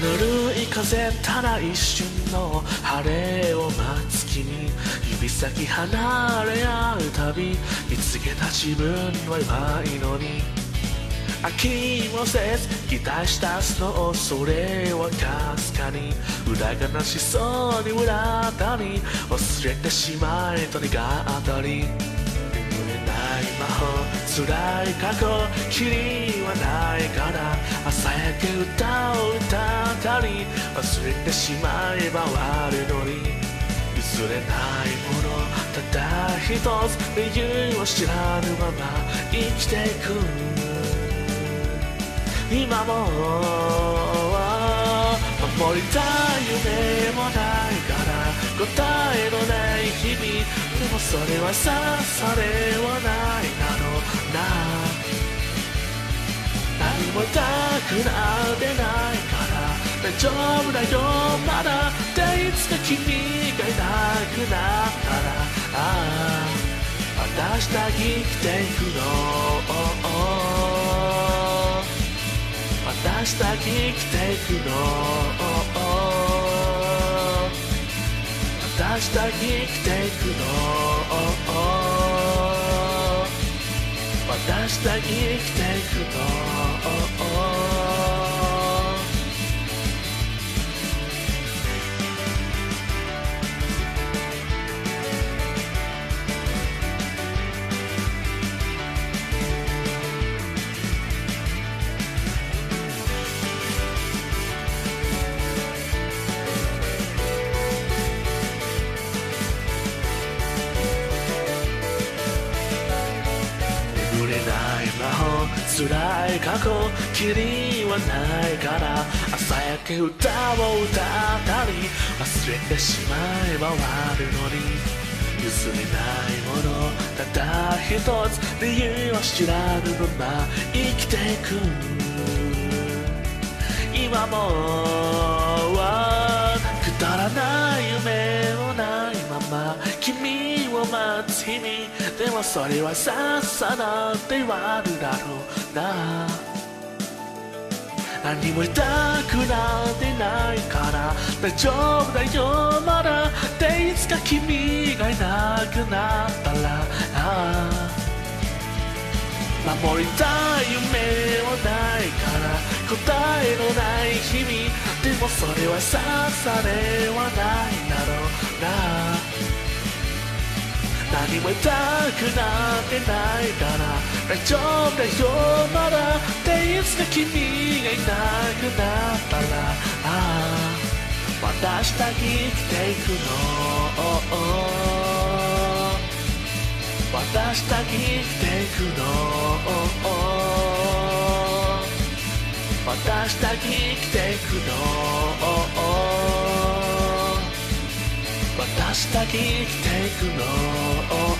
ぬるい風ただ一瞬の晴れを待つ君指先離れ合うたび見つけた自分は弱いのに飽きもせず期待したスノーそれはかすかに裏がなしそうに裏ったり忘れてしまえと願ったり。眠れない魔法辛い過去きりはないから朝焼け歌を歌忘れてしまえば終わるのに譲れないものただ一つ理由を知らぬまま生きていく今も守りたい夢もないから答えのない日々でもそれはさそれはないだろうな何も痛くなんてない。丈夫だよ。まだっていつか君がいなくなったらああ私だけ生きていくの。私だけ生きていくの。私だけ生きていくの。私だけ生きていくの。辛い過去きりはないから朝焼け歌を歌ったり忘れてしまえば終わるのに譲れないものただ一つ理由を知らぬまま生きていく。今もはくだらない夢もないまま君を待つ日々でもそれはさっさなんて言わるだろうな。何も痛くなんてないから。大丈夫だよまだ。っていつか君がいなくなったら。ああ守りたい夢はないから。答えのない日々。でもそれはさっさではないだろうな。何も痛くなんてないから。大丈夫だよまだ。っていつか君がいなくなったら。ああ私だけ生きていくの。私だけ生きていくの。私だけ生きていくの。私だけ生きていくの